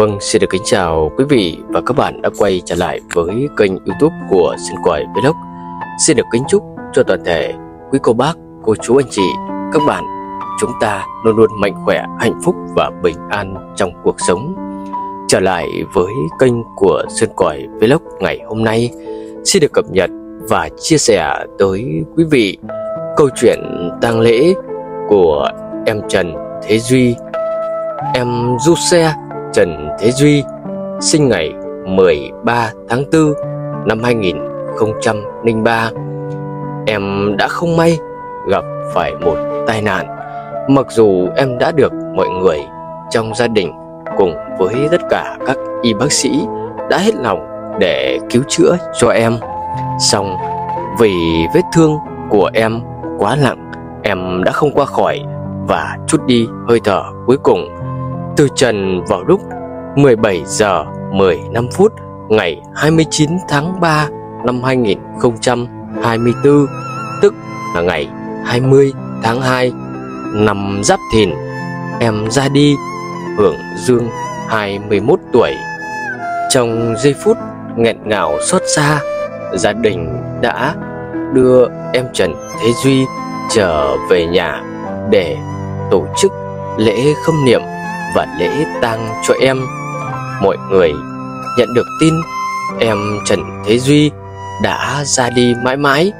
Vâng, xin được kính chào quý vị và các bạn đã quay trở lại với kênh youtube của Xin Quẩy Vlog. Xin được kính chúc cho toàn thể quý cô bác, cô chú anh chị, các bạn Chúng ta luôn luôn mạnh khỏe, hạnh phúc và bình an trong cuộc sống. Trở lại với kênh của Sơn Quẩy Vlog ngày hôm nay Xin được cập nhật và chia sẻ tới quý vị câu chuyện tang lễ của em Trần Thế Duy Em du xe Trần Thế Duy, sinh ngày 13 tháng 4 năm 2003 Em đã không may gặp phải một tai nạn, Mặc dù em đã được mọi người trong gia đình cùng với tất cả các y bác sĩ đã hết lòng để cứu chữa cho em. Xong, vì vết thương của em quá nặng, Em đã không qua khỏi và chút đi hơi thở cuối cùng. Từ trần vào lúc 17 giờ 15 phút ngày 29 tháng 3 năm 2024 Tức là ngày 20 tháng 2 năm Giáp Thìn, Em ra đi, hưởng dương 21 tuổi. Trong giây phút nghẹn ngào xót xa, Gia đình đã đưa em Trần Thế Duy trở về nhà để tổ chức lễ khâm niệm và lễ tang cho em. Mọi người nhận được tin em Trần Thế Duy đã ra đi mãi mãi.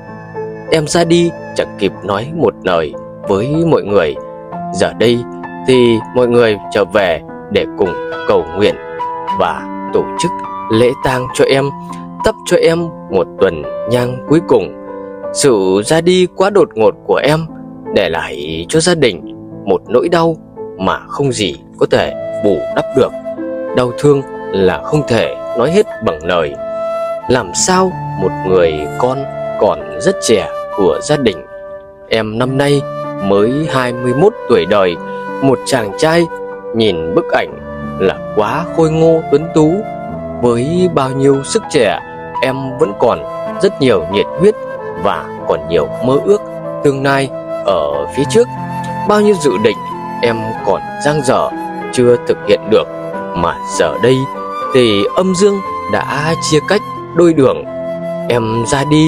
Em ra đi chẳng kịp nói một lời với mọi người. Giờ đây thì mọi người trở về để cùng cầu nguyện và tổ chức lễ tang cho em, tấp cho em một tuần nhang cuối cùng. Sự ra đi quá đột ngột của em để lại cho gia đình một nỗi đau mà không gì có thể bù đắp được. Đau thương là không thể nói hết bằng lời. Làm sao một người con còn rất trẻ của gia đình Em năm nay mới 21 tuổi đời, Một chàng trai nhìn bức ảnh là quá khôi ngô, tuấn tú Với bao nhiêu sức trẻ, Em vẫn còn rất nhiều nhiệt huyết Và còn nhiều mơ ước tương lai ở phía trước Bao nhiêu dự định em còn dang dở chưa thực hiện được. Mà giờ đây thì âm dương đã chia cách đôi đường. Em ra đi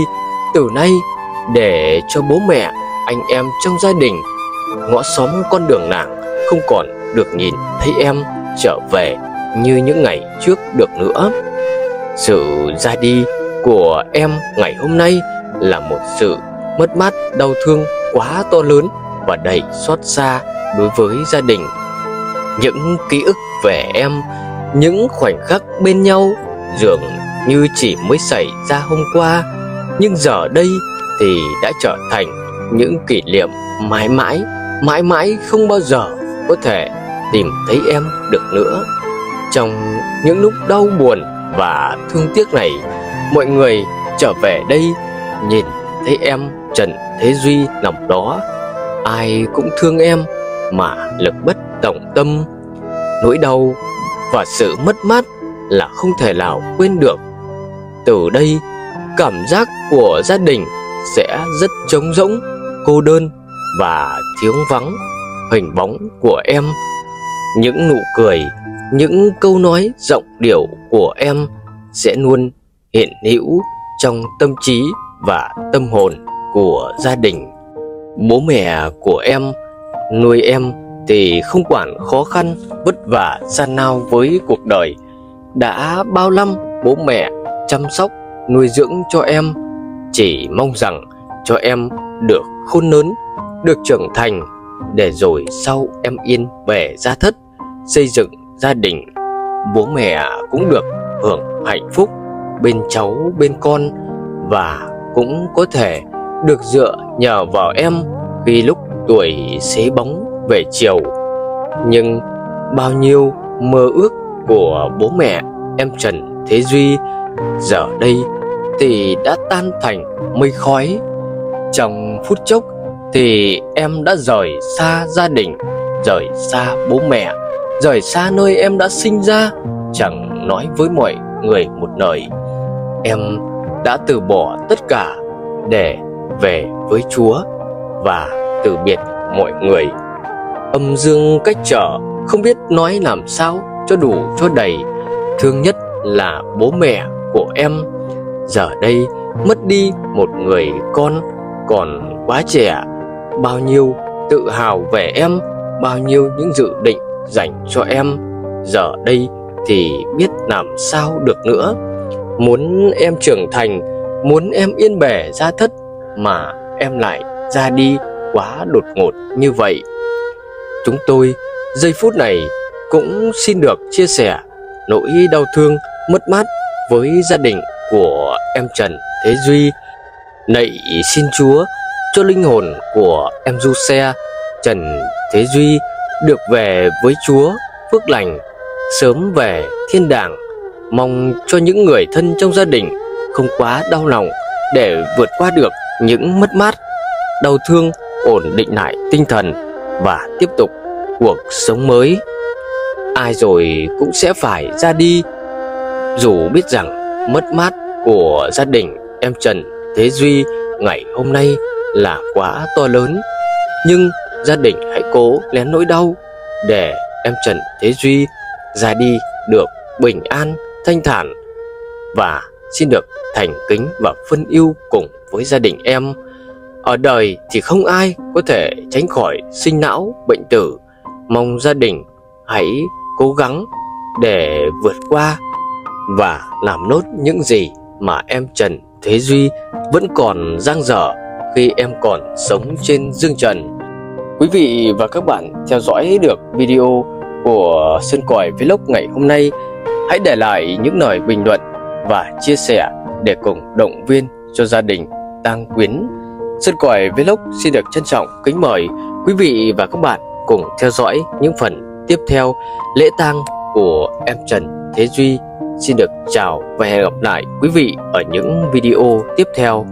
từ nay để cho bố mẹ, anh em trong gia đình Ngõ xóm con đường nàng không còn được nhìn thấy em trở về như những ngày trước được nữa. Sự ra đi của em ngày hôm nay là một sự mất mát đau thương quá to lớn và đầy xót xa đối với gia đình. Những ký ức về em, những khoảnh khắc bên nhau dường như chỉ mới xảy ra hôm qua. Nhưng giờ đây thì đã trở thành những kỷ niệm mãi mãi mãi mãi không bao giờ có thể tìm thấy em được nữa. Trong những lúc đau buồn và thương tiếc này, mọi người trở về đây nhìn thấy em trần thế duy nằm đó. Ai cũng thương em mà lực bất tòng tâm, nỗi đau và sự mất mát là không thể nào quên được. Từ đây, cảm giác của gia đình sẽ rất trống rỗng, cô đơn và thiếu vắng hình bóng của em. Những nụ cười, những câu nói giọng điệu của em sẽ luôn hiện hữu trong tâm trí và tâm hồn của gia đình. Bố mẹ của em nuôi em thì không quản khó khăn, vất vả, gian nao với cuộc đời. Đã bao năm bố mẹ chăm sóc, nuôi dưỡng cho em, chỉ mong rằng cho em được khôn lớn, được trưởng thành, để rồi sau em yên về gia thất, xây dựng gia đình, bố mẹ cũng được hưởng hạnh phúc bên cháu, bên con, và cũng có thể được dựa nhờ vào em khi lúc tuổi xế bóng về chiều. Nhưng bao nhiêu mơ ước của bố mẹ, em Trần Thế Duy giờ đây thì đã tan thành mây khói. Trong phút chốc thì em đã rời xa gia đình, rời xa bố mẹ, rời xa nơi em đã sinh ra, chẳng nói với mọi người một lời. Em đã từ bỏ tất cả để về với chúa và từ biệt mọi người. Âm dương cách trở, không biết nói làm sao cho đủ cho đầy. Thương nhất là bố mẹ của em. Giờ đây mất đi một người con còn quá trẻ. Bao nhiêu tự hào về em, Bao nhiêu những dự định dành cho em. Giờ đây thì biết làm sao được nữa. Muốn em trưởng thành, Muốn em yên bề ra thất Mà em lại ra đi quá đột ngột như vậy Chúng tôi giây phút này cũng xin được chia sẻ nỗi đau thương mất mát với gia đình của em Trần Thế Duy. Nậy xin Chúa cho linh hồn của em Du Xe Trần Thế Duy được về với Chúa phước lành, sớm về thiên đàng. Mong cho những người thân trong gia đình không quá đau lòng để vượt qua được những mất mát, đau thương, ổn định lại tinh thần và tiếp tục cuộc sống mới. Ai rồi cũng sẽ phải ra đi, dù biết rằng mất mát của gia đình em Trần Thế Duy ngày hôm nay là quá to lớn, nhưng gia đình hãy cố lén nỗi đau để em Trần Thế Duy ra đi được bình an, thanh thản và xin được thành kính và phân yêu cùng với gia đình em. Ở đời thì không ai có thể tránh khỏi sinh não bệnh tử. Mong gia đình hãy cố gắng để vượt qua và làm nốt những gì mà em Trần Thế Duy vẫn còn dang dở khi em còn sống trên dương trần. Quý vị và các bạn theo dõi được video của Sơn Còi Vlog ngày hôm nay, hãy để lại những lời bình luận và chia sẻ để cùng động viên cho gia đình Tang Quyến. Sơn Còi Vlog xin được trân trọng kính mời quý vị và các bạn cùng theo dõi những phần tiếp theo lễ tang của em Trần Thế Duy. Xin được chào và hẹn gặp lại quý vị ở những video tiếp theo.